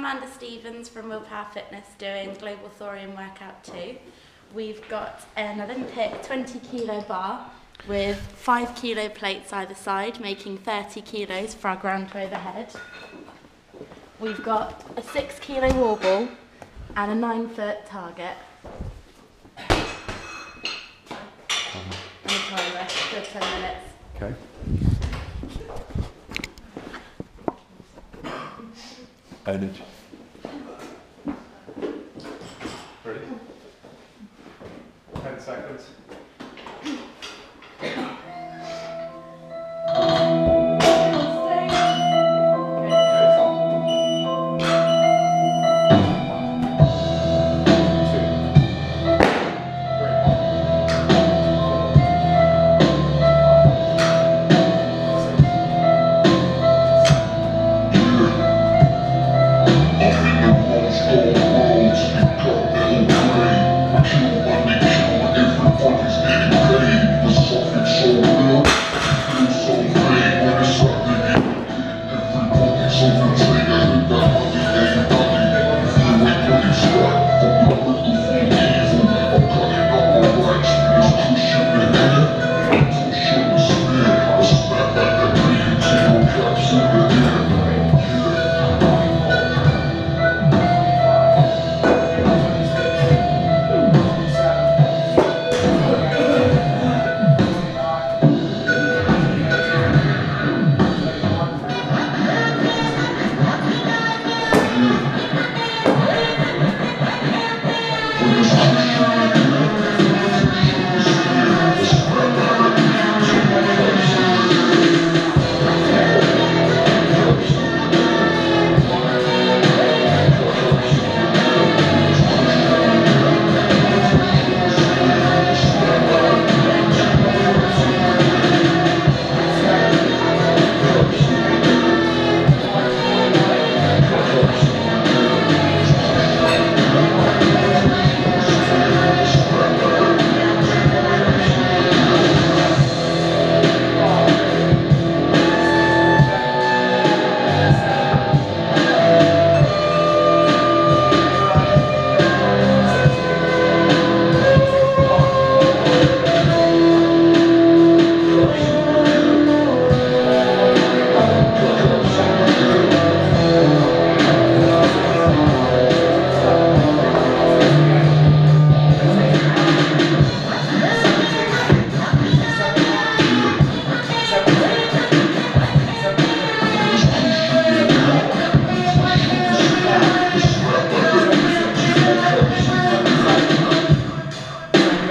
Amanda Stevens from Willpower Fitness doing Global Thorium Workout 2. We've got an Olympic 20 kilo bar with 5 kilo plates either side, making 30 kilos for our ground overhead. We've got a 6 kilo wall ball and a 9 foot target. And a timer for 10 minutes. Okay. Energy.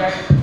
back.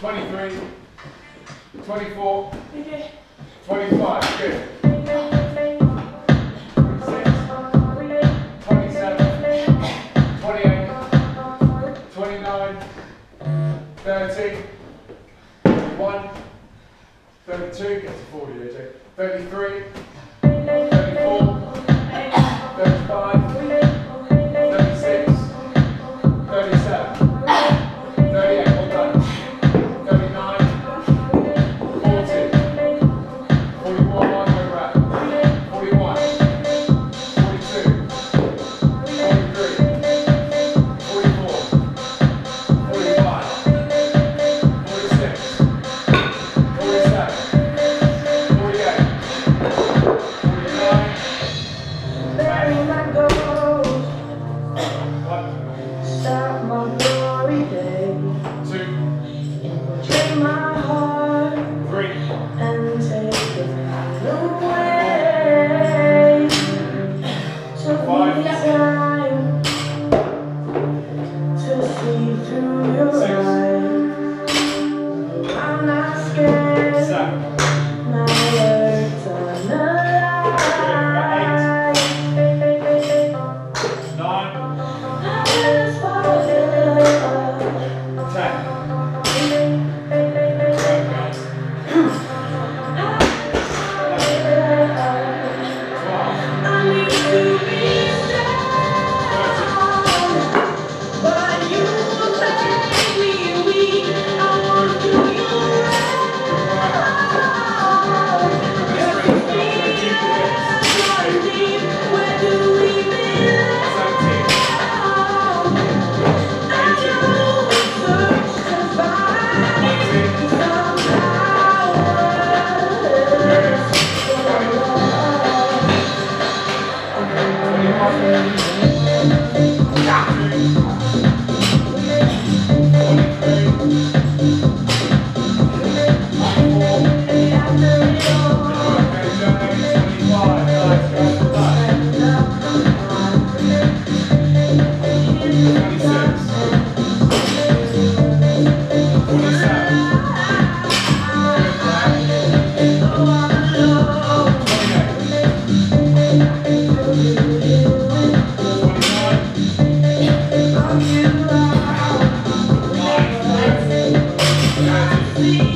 23, 24, 25, good. 26, 27, 28, 29, 30, 32, get to 40, AJ, 33, Sim.